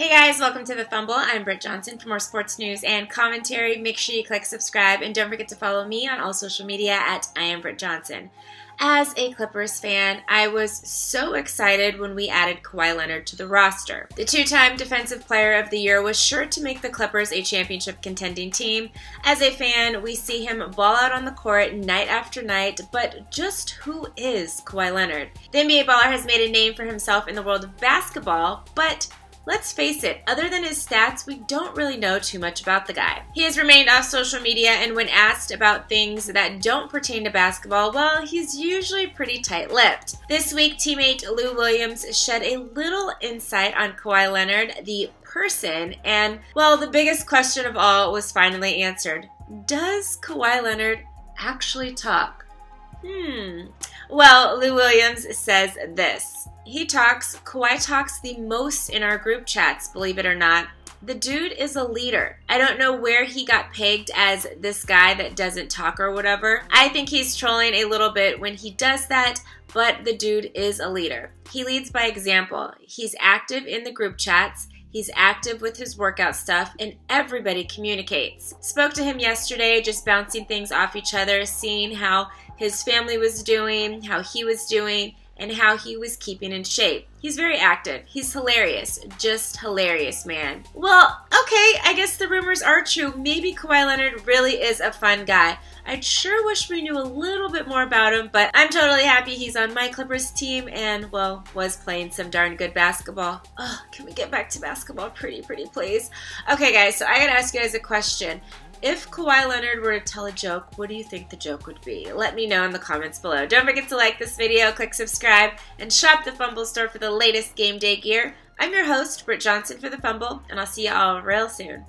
Hey guys, welcome to The Fumble. I'm Britt Johnson. For more sports news and commentary, make sure you click subscribe and don't forget to follow me on all social media at I am Britt Johnson. As a Clippers fan, I was so excited when we added Kawhi Leonard to the roster. The two time Defensive Player of the Year was sure to make the Clippers a championship contending team. As a fan, we see him ball out on the court night after night, but just who is Kawhi Leonard? The NBA baller has made a name for himself in the world of basketball, but Let's face it, other than his stats, we don't really know too much about the guy. He has remained off social media, and when asked about things that don't pertain to basketball, well, he's usually pretty tight lipped. This week, teammate Lou Williams shed a little insight on Kawhi Leonard, the person, and, well, the biggest question of all was finally answered. Does Kawhi Leonard actually talk? Hmm. Well, Lou Williams says this. He talks, Kawhi talks the most in our group chats, believe it or not. The dude is a leader. I don't know where he got pegged as this guy that doesn't talk or whatever. I think he's trolling a little bit when he does that, but the dude is a leader. He leads by example. He's active in the group chats. He's active with his workout stuff, and everybody communicates. Spoke to him yesterday, just bouncing things off each other, seeing how his family was doing, how he was doing, and how he was keeping in shape. He's very active. He's hilarious. Just hilarious, man. Well, okay, I guess the rumors are true. Maybe Kawhi Leonard really is a fun guy. I sure wish we knew a little bit more about him, but I'm totally happy he's on my Clippers team and, well, was playing some darn good basketball. Oh, can we get back to basketball pretty, pretty, please? Okay, guys, so I gotta ask you guys a question. If Kawhi Leonard were to tell a joke, what do you think the joke would be? Let me know in the comments below. Don't forget to like this video, click subscribe, and shop the Fumble store for the latest game day gear. I'm your host, Britt Johnson for The Fumble, and I'll see you all real soon.